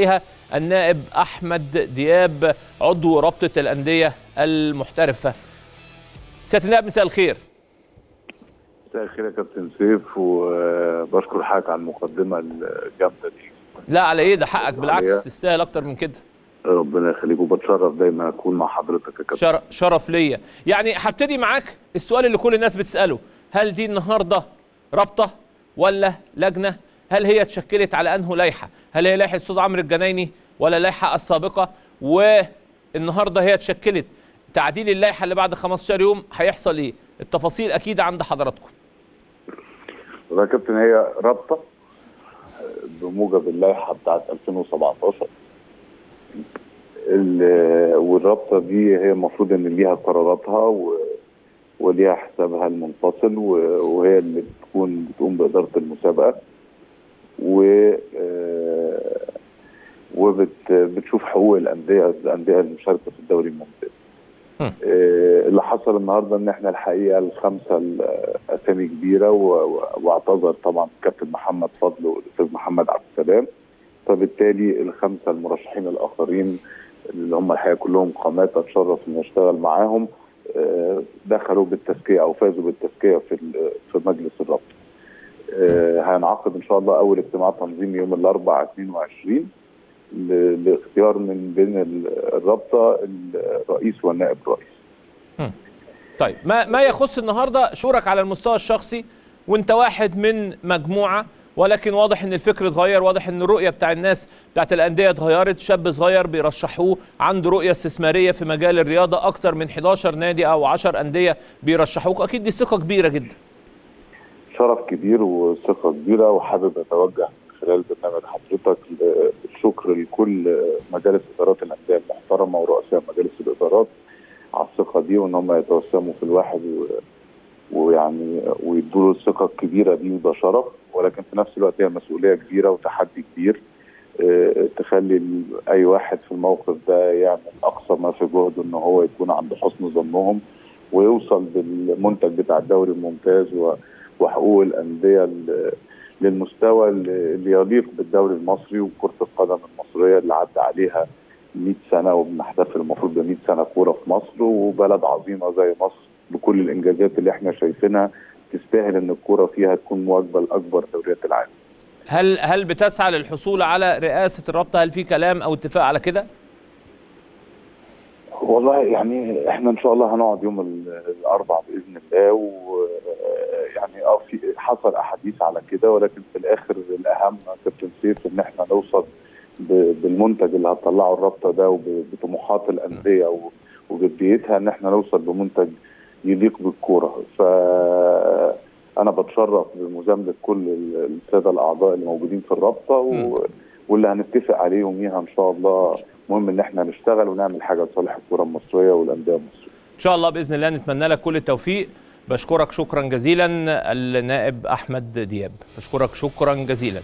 عليها النائب أحمد دياب عضو رابطة الأندية المحترفة. سيادة النائب مساء الخير. مساء الخير يا كابتن سيف وبشكر حضرتك على المقدمة الجامدة دي. لا على إيه ده حقك بالعكس تستاهل أكتر من كده. ربنا يخليك وبتشرف دايما أكون مع حضرتك يا كابتن. شرف, شرف ليا. يعني هبتدي معاك السؤال اللي كل الناس بتسأله، هل دي النهارده رابطة ولا لجنة؟ هل هي اتشكلت على أنه لائحه؟ هل هي لائحه الاستاذ عمرو الجنايني ولا اللائحه السابقة؟ والنهاردة هي اتشكلت تعديل اللائحه اللي بعد 15 يوم هيحصل إيه؟ التفاصيل أكيد عند حضراتكم. والله يا كابتن هي رابطة بموجب اللائحه بتاعت 2017 والرابطة دي هي المفروض إن ليها قراراتها و... وليها حسابها المنفصل وهي اللي بتكون بتقوم بإدارة المسابقة و وبتشوف حقوق الأندية الأندية المشاركة في الدوري الممتاز. اللي حصل النهارده إن إحنا الحقيقة الخمسة اسامي كبيرة واعتذر طبعا الكابتن محمد فضل والأستاذ محمد عبد السلام فبالتالي الخمسة المرشحين الآخرين اللي هم الحقيقة كلهم قامات أتشرف إني أشتغل معاهم دخلوا بالتزكية أو فازوا بالتزكية في في مجلس الرابطة. هينعقد إن شاء الله أول اجتماع تنظيمي يوم الاربعاء 22 لاختيار من بين الرابطة الرئيس والنائب الرئيس. طيب ما ما يخص النهارده؟ شورك على المستوى الشخصي وانت واحد من مجموعة ولكن واضح إن الفكر اتغير واضح إن الرؤية بتاع الناس بتاعت الأندية اتغيرت. شاب صغير بيرشحوه عنده رؤية استثمارية في مجال الرياضة أكتر من 11 نادي أو 10 أندية بيرشحوك. أكيد دي ثقة كبيرة جدا. شرف كبير وثقة كبيرة وحابب أتوجه من خلال برنامج حضرتك بالشكر لكل مجالس إدارات الأندية المحترمة ورؤساء مجالس الإدارات على الثقة دي وإن هم يتوسموا في الواحد و... ويعني ويدوا له الثقة الكبيرة دي وده شرف. ولكن في نفس الوقت هي مسؤولية كبيرة وتحدي كبير. آه تخلي أي واحد في الموقف ده يعمل أقصى ما في جهده إن هو يكون عند حسن ظنهم ويوصل بالمنتج بتاع الدوري الممتاز وحقوق الأندية للمستوى اللي يليق بالدوري المصري وكرة القدم المصرية اللي عدى عليها 100 سنة وبنحتفل المفروض ب 100 سنة كورة في مصر وبلد عظيمة زي مصر بكل الإنجازات اللي إحنا شايفينها تستاهل إن الكورة فيها تكون مواكبة لأكبر دوريات العالم. هل هل بتسعى للحصول على رئاسة الرابطة؟ هل في كلام أو اتفاق على كده؟ والله يعني إحنا إن شاء الله هنقعد يوم الأربعاء بإذن الله ويعني آه في حصل أحاديث على كده ولكن في الآخر الأهم كابتن سيف إن إحنا نوصل بالمنتج اللي هتطلعه الرابطة ده وبطموحات الأندية وجديتها إن إحنا نوصل بمنتج يليق بالكورة. ف أنا بتشرف بمزامله كل السادة الأعضاء اللي موجودين في الرابطة و... واللي هنتفق عليه يوميها إن شاء الله. مهم إن إحنا نشتغل ونعمل حاجة لصالح الكره المصرية والأندية المصرية. إن شاء الله بإذن الله نتمنى لك كل التوفيق. بشكرك شكرا جزيلا النائب أحمد دياب. بشكرك شكرا جزيلا.